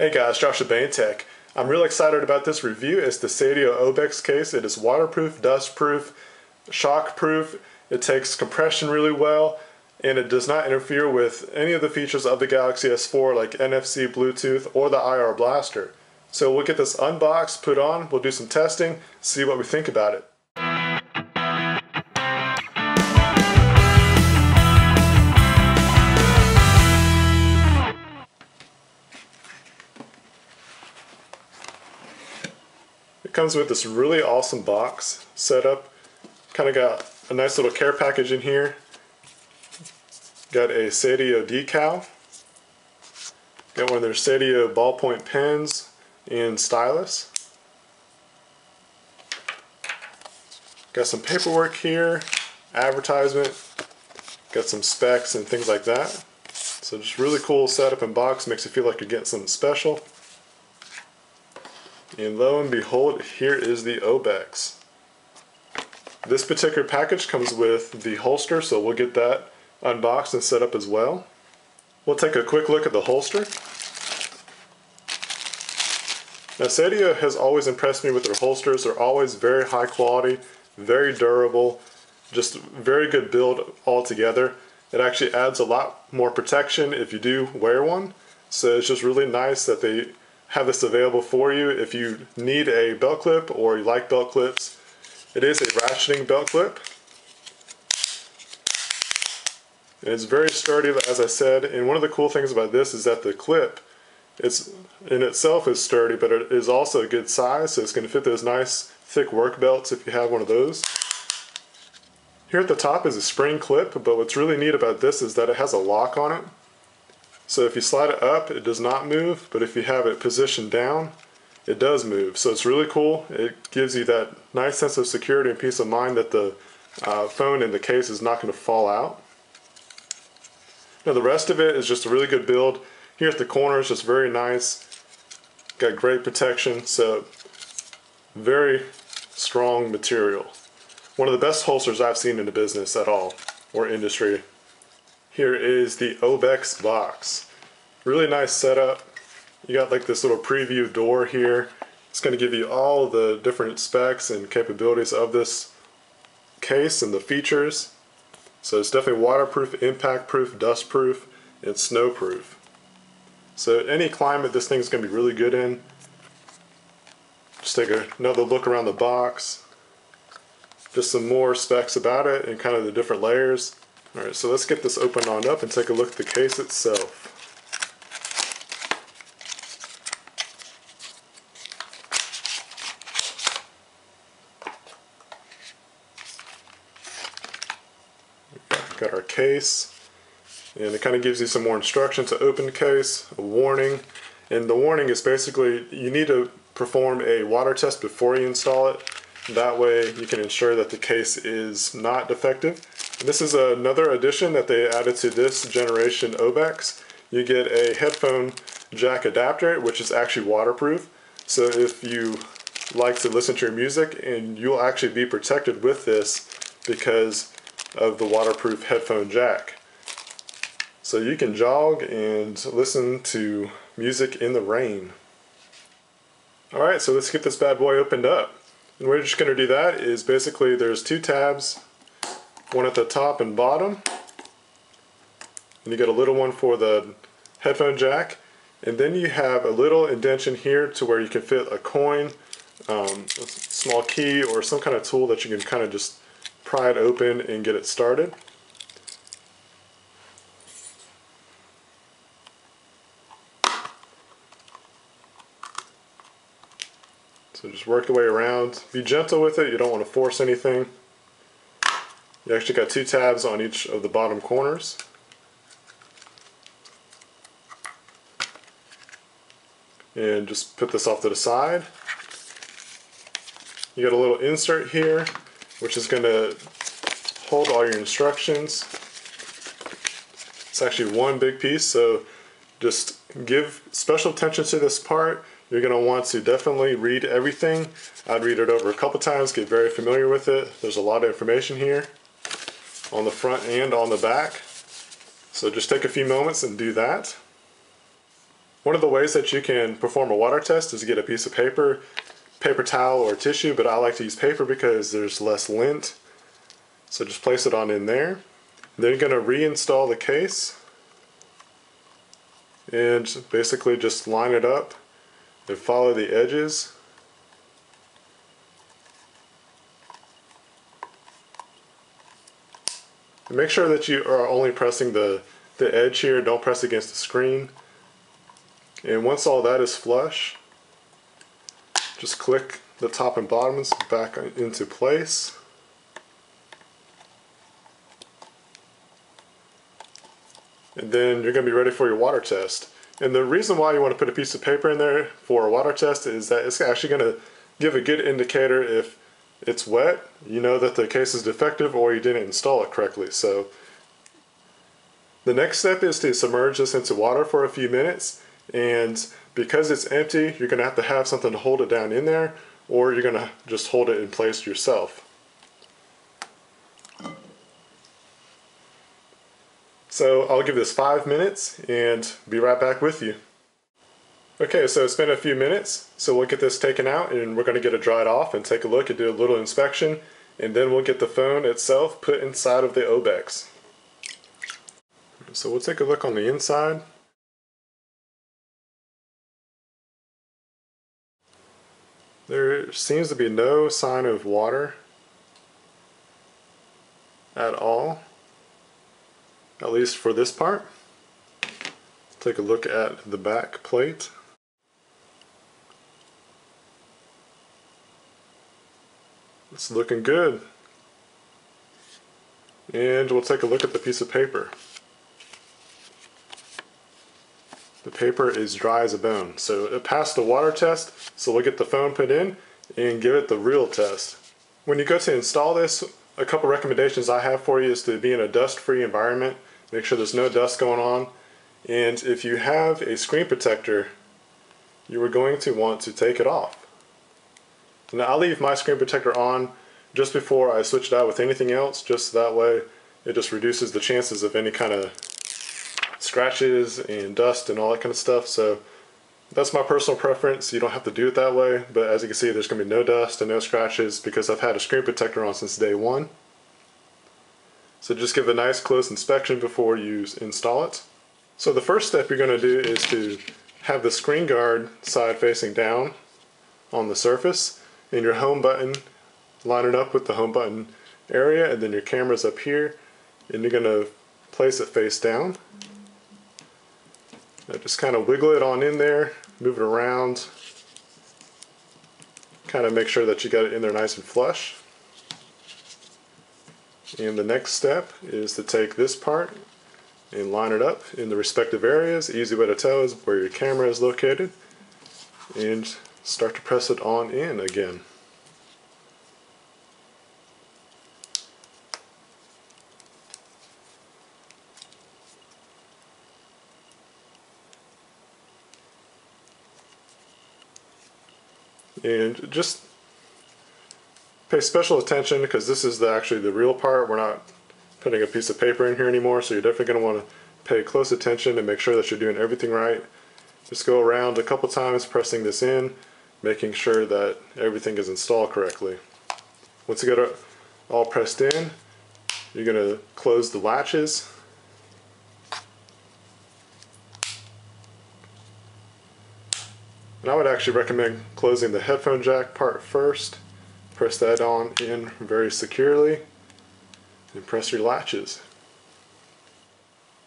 Hey guys, Josh at. I'm real excited about this review. It's the Seidio Obex case. It is waterproof, dustproof, shockproof. It takes compression really well and it does not interfere with any of the features of the Galaxy S4 like NFC, Bluetooth, or the IR Blaster. So we'll get this unboxed, put on, we'll do some testing, see what we think about it. Comes with this really awesome box setup. Kind of got a nice little care package in here. Got a Seidio decal. Got one of their Seidio ballpoint pens and stylus. Got some paperwork here, advertisement, got some specs and things like that. So just really cool setup and box, makes you feel like you're getting something special. And lo and behold, here is the Obex. This particular package comes with the holster, so we'll get that unboxed and set up as well. We'll take a quick look at the holster. Now Seidio has always impressed me with their holsters. They're always very high quality, very durable, just very good build altogether. It actually adds a lot more protection if you do wear one. So it's just really nice that they have this available for you if you need a belt clip or you like belt clips. It is a ratcheting belt clip. And it's very sturdy, as I said. And one of the cool things about this is that the clip, it's in itself is sturdy, but it is also a good size. So it's going to fit those nice thick work belts if you have one of those. Here at the top is a spring clip, but what's really neat about this is that it has a lock on it. So if you slide it up, it does not move, but if you have it positioned down, it does move. So it's really cool. It gives you that nice sense of security and peace of mind that the uh, phone in the case is not going to fall out. Now the rest of it is just a really good build. Here at the corners, just very nice. Got great protection, so very strong material. One of the best holsters I've seen in the business at all, or industry. Here is the Obex box. Really nice setup. You got like this little preview door here. It's going to give you all the different specs and capabilities of this case and the features. So it's definitely waterproof, impact proof, dust proof, and snow proof. So any climate this thing's going to be really good in. Just take another look around the box. Just some more specs about it and kind of the different layers. Alright, so let's get this open on up and take a look at the case itself. Got our case, and it kind of gives you some more instructions to open the case, a warning, and the warning is basically you need to perform a water test before you install it. That way you can ensure that the case is not defective this is another addition that they added to this generation Obex. You get a headphone jack adapter, which is actually waterproof. So if you like to listen to your music, and you'll actually be protected with this because of the waterproof headphone jack. So you can jog and listen to music in the rain. Alright, so let's get this bad boy opened up. And we're just going to do that is basically there's two tabs one at the top and bottom. And you get a little one for the headphone jack. And then you have a little indentation here to where you can fit a coin, um, a small key, or some kind of tool that you can kind of just pry it open and get it started. So just work the way around. Be gentle with it, you don't want to force anything. You actually got two tabs on each of the bottom corners. And just put this off to the side. You got a little insert here, which is going to hold all your instructions. It's actually one big piece, so just give special attention to this part. You're going to want to definitely read everything. I'd read it over a couple times, get very familiar with it. There's a lot of information here on the front and on the back. So just take a few moments and do that. One of the ways that you can perform a water test is to get a piece of paper, paper towel or tissue, but I like to use paper because there's less lint. So just place it on in there. Then you're going to reinstall the case and basically just line it up and follow the edges. And make sure that you are only pressing the, the edge here, don't press against the screen. And once all that is flush, just click the top and bottoms back into place. And then you're going to be ready for your water test. And the reason why you want to put a piece of paper in there for a water test is that it's actually going to give a good indicator if it's wet, you know that the case is defective or you didn't install it correctly. So the next step is to submerge this into water for a few minutes and because it's empty, you're to have to have something to hold it down in there or you're to just hold it in place yourself. So I'll give this five minutes and be right back with you. Okay, so it's been a few minutes, so we'll get this taken out and we're to get it dried off and take a look and do a little inspection and then we'll get the phone itself put inside of the Obex. So we'll take a look on the inside. There seems to be no sign of water at all, at least for this part. Take a look at the back plate. It's looking good. And we'll take a look at the piece of paper. The paper is dry as a bone. So uh, it passed the water test, so we'll get the phone put in and give it the real test. When you go to install this, a couple recommendations I have for you is to be in a dust-free environment. Make sure there's no dust going on. And if you have a screen protector, you are going to want to take it off. Now I'll leave my screen protector on just before I switch it out with anything else, just that way it just reduces the chances of any kind of scratches and dust and all that kind of stuff. So that's my personal preference. You don't have to do it that way, but as you can see, there's gonna be no dust and no scratches because I've had a screen protector on since day one. So just give a nice close inspection before you install it. So the first step you're gonna do is to have the screen guard side facing down on the surface and your home button, line it up with the home button area and then your camera's up here and you're gonna place it face down. Now just kind of wiggle it on in there, move it around, kind of make sure that you got it in there nice and flush. And the next step is to take this part and line it up in the respective areas. Easy way to tell is where your camera is located and start to press it on in again. And just pay special attention because this is the, actually the real part. We're not putting a piece of paper in here anymore, so you're definitely going to want to pay close attention and make sure that you're doing everything right. Just go around a couple times pressing this in, making sure that everything is installed correctly. Once you get it all pressed in, you're going to close the latches. And I would actually recommend closing the headphone jack part first. Press that on in very securely and press your latches.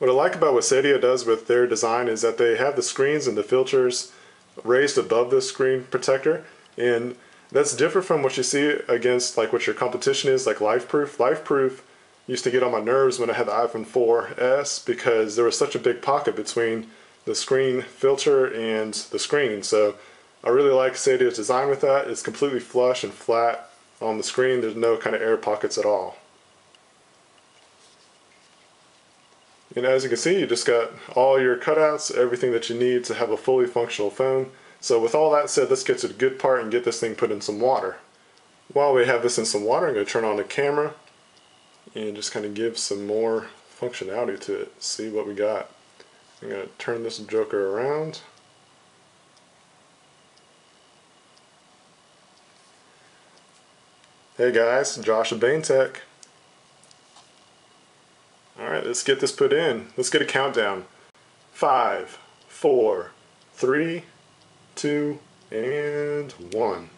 What I like about what Seidio does with their design is that they have the screens and the filters raised above the screen protector and that's different from what you see against like what your competition is like LifeProof. LifeProof used to get on my nerves when I had the iPhone 4S because there was such a big pocket between the screen filter and the screen. So I really like Seidio's design with that. It's completely flush and flat on the screen. There's no kind of air pockets at all. And as you can see, you just got all your cutouts, everything that you need to have a fully functional phone. So with all that said, let's get to the good part and get this thing put in some water. While we have this in some water, I'm going to turn on the camera and just kind of give some more functionality to it. See what we got. I'm going to turn this joker around. Hey guys, Josh of Alright, let's get this put in. Let's get a countdown. Five, four, three, two, and one.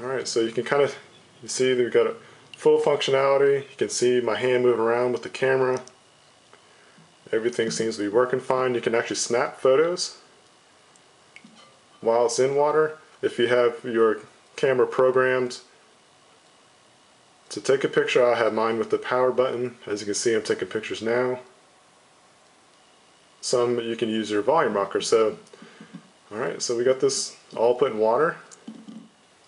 Alright, so you can kind of you see we've got a full functionality. You can see my hand moving around with the camera. Everything seems to be working fine. You can actually snap photos while it's in water. If you have your camera programmed to take a picture, I have mine with the power button. As you can see, I'm taking pictures now. Some you can use your volume rocker. So, alright, so we got this all put in water.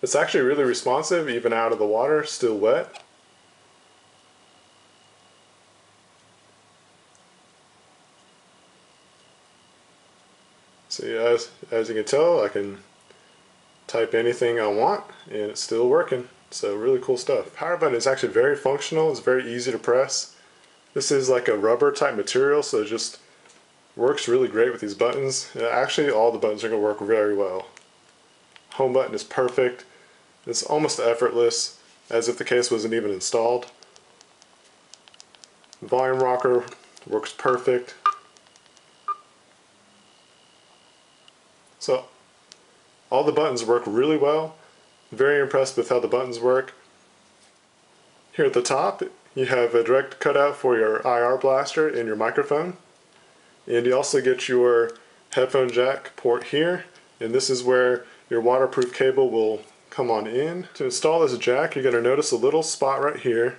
It's actually really responsive, even out of the water, still wet. See, as, as you can tell, I can type anything I want and it's still working. So really cool stuff. Power button is actually very functional. It's very easy to press. This is like a rubber type material, so it just works really great with these buttons. Actually, all the buttons are going to work very well. Home button is perfect. It's almost effortless, as if the case wasn't even installed. Volume rocker works perfect. So all the buttons work really well. Very impressed with how the buttons work. Here at the top you have a direct cutout for your IR blaster and your microphone. And you also get your headphone jack port here. And this is where your waterproof cable will come on in. To install this jack you're going to notice a little spot right here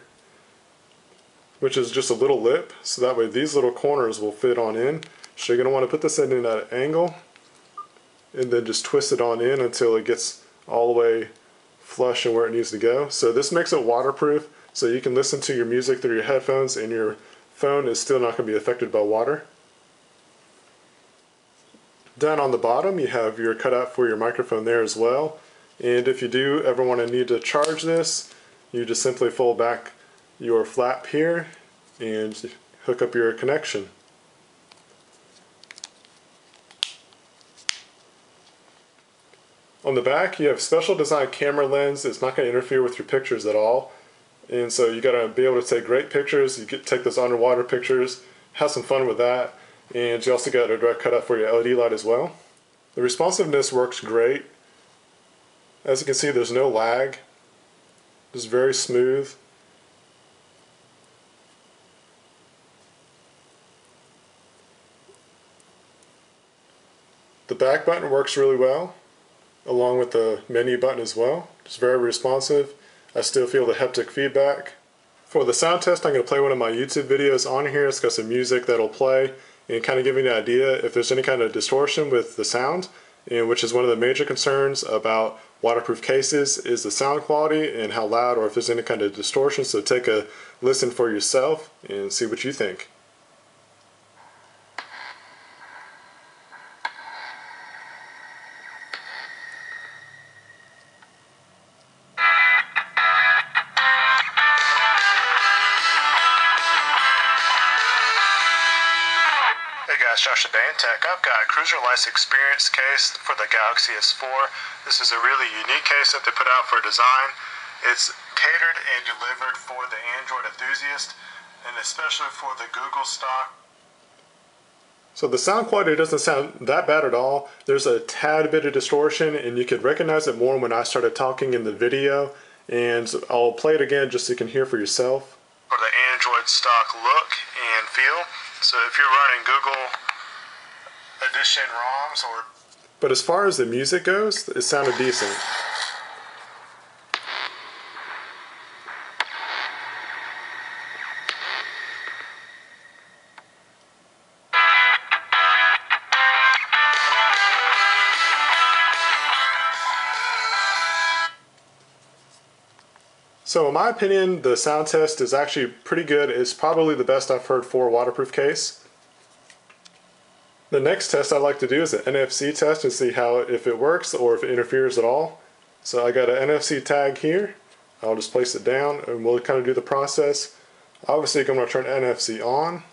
which is just a little lip so that way these little corners will fit on in. So you're going to want to put this in at an angle and then just twist it on in until it gets all the way flush and where it needs to go. So this makes it waterproof so you can listen to your music through your headphones and your phone is still not going to be affected by water. Down on the bottom you have your cutout for your microphone there as well. And if you do ever want to need to charge this, you just simply fold back your flap here and hook up your connection. On the back, you have special design camera lens. It's not going to interfere with your pictures at all. And so you got to be able to take great pictures. You get take those underwater pictures, have some fun with that. And you also got a direct cutout for your LED light as well. The responsiveness works great. As you can see, there's no lag. It's very smooth. The back button works really well along with the menu button as well. It's very responsive. I still feel the haptic feedback. For the sound test, I'm going to play one of my YouTube videos on here. It's got some music that'll play and kind of give you an idea if there's any kind of distortion with the sound, and which is one of the major concerns about waterproof cases is the sound quality and how loud or if there's any kind of distortion. So take a listen for yourself and see what you think. Tech. I've got a Cruiser Lights Experience case for the Galaxy S4. This is a really unique case that they put out for design. It's catered and delivered for the Android enthusiast and especially for the Google stock. So the sound quality doesn't sound that bad at all. There's a tad bit of distortion and you could recognize it more when I started talking in the video and I'll play it again just so you can hear for yourself. For the Android stock look and feel. So if you're running Google Edition ROMs or... But as far as the music goes, it sounded decent. So in my opinion, the sound test is actually pretty good. It's probably the best I've heard for a waterproof case. The next test I like to do is an NFC test and see how if it works or if it interferes at all. So I got an NFC tag here. I'll just place it down and we'll kind of do the process. Obviously I'm going to turn NFC on.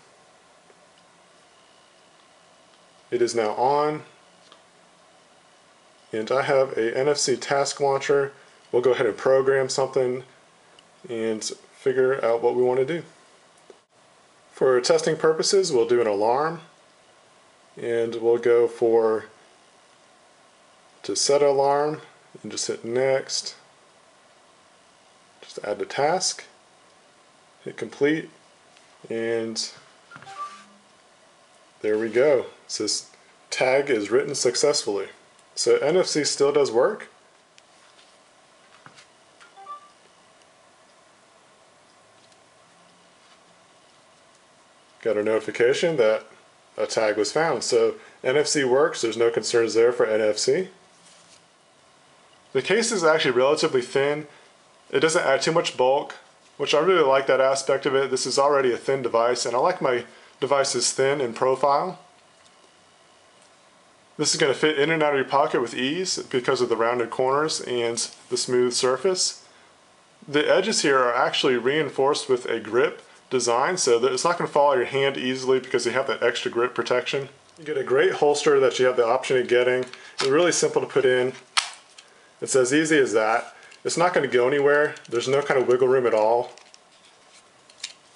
It is now on. And I have a NFC task launcher. We'll go ahead and program something and figure out what we want to do. For testing purposes, we'll do an alarm and we'll go for to set alarm and just hit next. Just add the task, hit complete, and there we go. It says tag is written successfully. So NFC still does work. Got a notification that a tag was found. So NFC works, there's no concerns there for NFC. The case is actually relatively thin. It doesn't add too much bulk, which I really like that aspect of it. This is already a thin device, and I like my devices thin in profile. This is going to fit in and out of your pocket with ease because of the rounded corners and the smooth surface. The edges here are actually reinforced with a grip design so that it's not going to fall out of your hand easily because you have that extra grip protection. You get a great holster that you have the option of getting. It's really simple to put in. It's as easy as that. It's not going to go anywhere. There's no kind of wiggle room at all.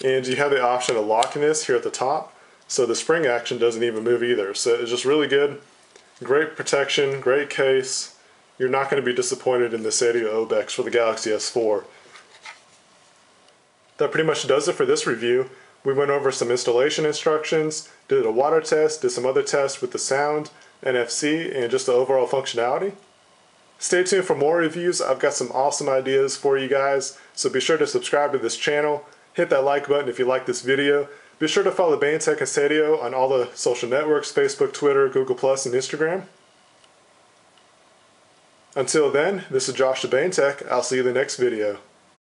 And you have the option of locking this here at the top so the spring action doesn't even move either. So it's just really good. Great protection, great case. You're not going to be disappointed in the Seidio Obex for the Galaxy S4 that pretty much does it for this review. We went over some installation instructions, did a water test, did some other tests with the sound, NFC, and just the overall functionality. Stay tuned for more reviews. I've got some awesome ideas for you guys, so be sure to subscribe to this channel. Hit that like button if you like this video. Be sure to follow BaneTech and Seidio on all the social networks, Facebook, Twitter, Google+, and Instagram. Until then, this is Josh the BaneTech. I'll see you in the next video.